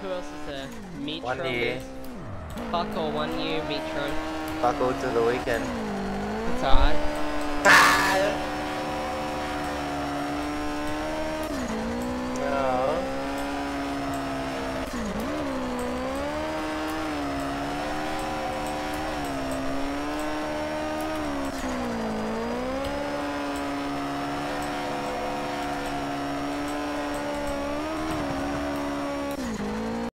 Who else is there? Metro. One year. Fuck or one year, Metro. Buckle to the weekend. It's alright.